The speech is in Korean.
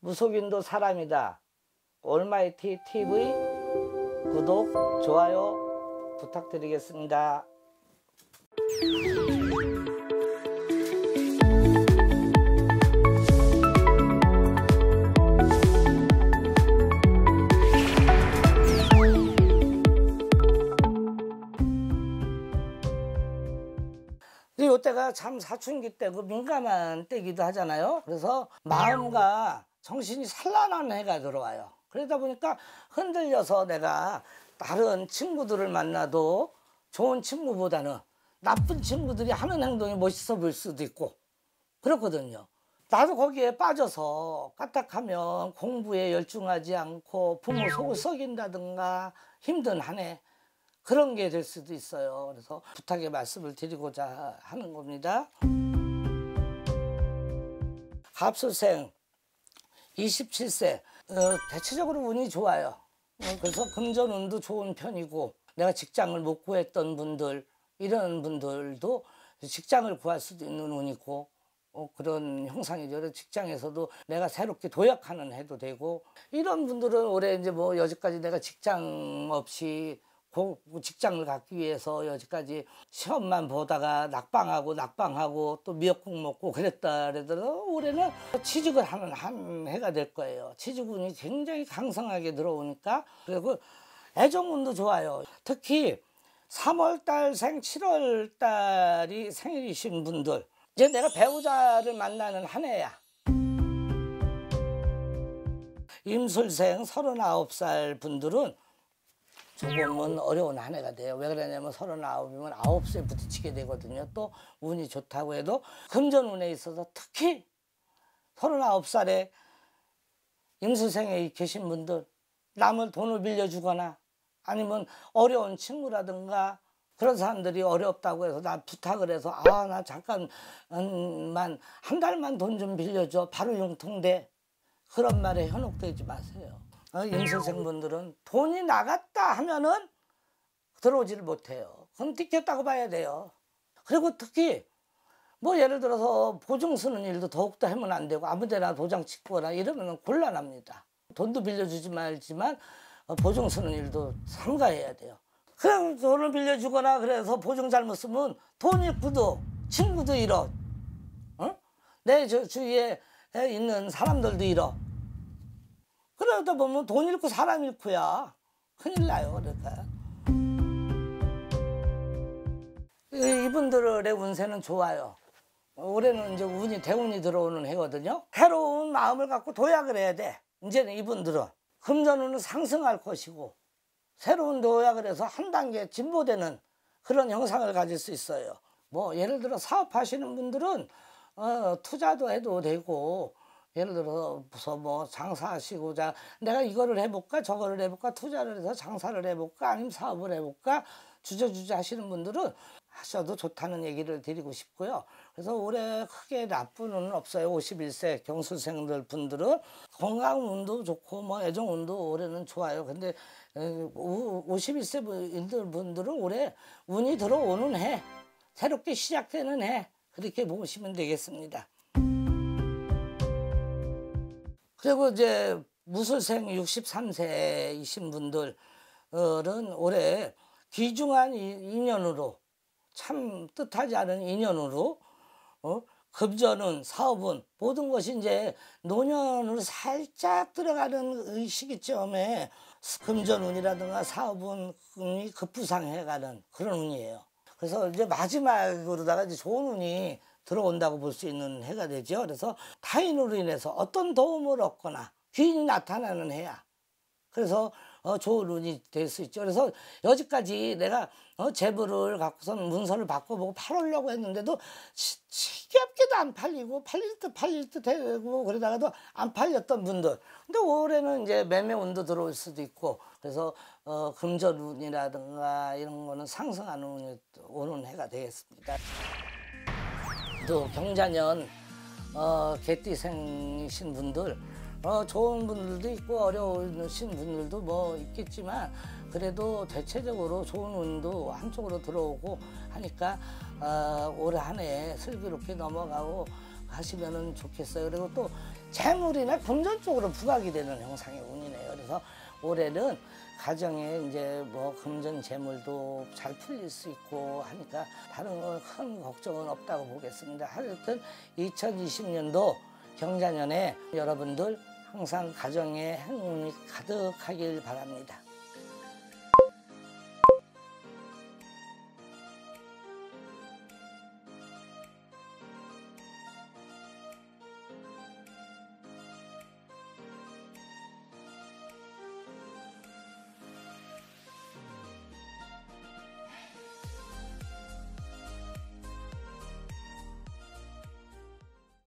무속인도 사람이다. 올마이티 TV 구독, 좋아요 부탁드리겠습니다. 이때가 참 사춘기 때고 민감한 때기도 하잖아요. 그래서 마음과 정신이 산란한 해가 들어와요. 그러다 보니까 흔들려서 내가 다른 친구들을 만나도 좋은 친구보다는 나쁜 친구들이 하는 행동이 멋있어 보일 수도 있고 그렇거든요. 나도 거기에 빠져서 까딱하면 공부에 열중하지 않고 부모 속을 썩인다든가 힘든 한 해 그런 게 될 수도 있어요. 그래서 부탁의 말씀을 드리고자 하는 겁니다. 갑술생 27세 어, 대체적으로 운이 좋아요. 어, 그래서 금전운도 좋은 편이고 내가 직장을 못 구했던 분들 이런 분들도 직장을 구할 수도 있는 운이고 어, 그런 형상이죠. 직장에서도 내가 새롭게 도약하는 해도 되고 이런 분들은 올해 이제 뭐 여지까지 내가 직장 없이 직장을 갖기 위해서 여지까지 시험만 보다가 낙방하고 낙방하고 또 미역국 먹고 그랬다 그러더라도 올해는 취직을 하는 한 해가 될 거예요. 취직운이 굉장히 강성하게 들어오니까 그리고 애정운도 좋아요. 특히 3월달생 7월달이 생일이신 분들 이제 내가 배우자를 만나는 한 해야. 임술생 39살 분들은 조금은 어려운 한 해가 돼요. 왜 그러냐면 서른아홉이면 아홉 수에 부딪히게 되거든요. 또 운이 좋다고 해도 금전운에 있어서 특히 서른아홉 살에 임수생에 계신 분들 남을 돈을 빌려주거나 아니면 어려운 친구라든가 그런 사람들이 어렵다고 해서 나 부탁을 해서 아 나 잠깐만 한 달만 돈 좀 빌려줘 바로 융통돼 그런 말에 현혹되지 마세요. 어, 임선생분들은 돈이 나갔다 하면은 들어오지를 못해요. 그럼 뛰켰다고 봐야 돼요. 그리고 특히 뭐 예를 들어서 보증 쓰는 일도 더욱더 하면 안 되고 아무데나 도장 찍거나 이러면 곤란합니다. 돈도 빌려주지 말지만 어, 보증 쓰는 일도 삼가해야 돼요. 그냥 돈을 빌려주거나 그래서 보증 잘못 쓰면 돈 잃고도 친구도 잃어. 어? 내 주위에 있는 사람들도 잃어. 그러다 보면 돈 잃고 사람 잃고야. 큰일 나요 그러니까. 이분들의 운세는 좋아요. 올해는 이제 운이 대운이 들어오는 해거든요. 새로운 마음을 갖고 도약을 해야 돼. 이제는 이분들은. 금전운은 상승할 것이고 새로운 도약을 해서 한 단계 진보되는 그런 형상을 가질 수 있어요. 뭐 예를 들어 사업하시는 분들은 어, 투자도 해도 되고 예를 들어서 뭐 장사하시고자 내가 이거를 해볼까 저거를 해볼까 투자를 해서 장사를 해볼까 아니면 사업을 해볼까 주저주저 하시는 분들은 하셔도 좋다는 얘기를 드리고 싶고요. 그래서 올해 크게 나쁜 운은 없어요. 51세 경수생들 분들은 건강 운도 좋고 뭐 애정 운도 올해는 좋아요. 근데 51세 분들은 올해 운이 들어오는 해, 새롭게 시작되는 해 그렇게 보시면 되겠습니다. 그리고 이제 무술생 63세이신 분들은 올해 귀중한 인연으로 참 뜻하지 않은 인연으로 어? 급전은 사업은 모든 것이 이제 노년으로 살짝 들어가는 시기점에 금전운이라든가 사업운이 급부상해가는 그런 운이에요. 그래서 이제 마지막으로다가 이제 좋은 운이 들어온다고 볼 수 있는 해가 되죠. 그래서 타인으로 인해서 어떤 도움을 얻거나 귀인이 나타나는 해야. 그래서 어, 좋은 운이 될 수 있죠. 그래서 여지까지 내가 어, 제부를 갖고선 문서를 바꿔보고 팔으려고 했는데도 지겹게도 안 팔리고 팔릴 듯 팔릴 듯 되고 그러다가도 안 팔렸던 분들. 근데 올해는 이제 매매 운도 들어올 수도 있고 그래서 어, 금전 운이라든가 이런 거는 상승하는 운이 오는 해가 되겠습니다. 또 경자년 어, 개띠생이신 분들 어, 좋은 분들도 있고 어려우신 분들도 뭐 있겠지만 그래도 대체적으로 좋은 운도 한쪽으로 들어오고 하니까 어, 올해 한 해 슬기롭게 넘어가고 하시면 좋겠어요. 그리고 또 재물이나 금전 쪽으로 부각이 되는 형상의 운이네요. 그래서 올해는 가정에 이제 뭐 금전 재물도 잘 풀릴 수 있고 하니까 다른 건 큰 걱정은 없다고 보겠습니다. 하여튼 2020년도 경자년에 여러분들 항상 가정에 행운이 가득하길 바랍니다.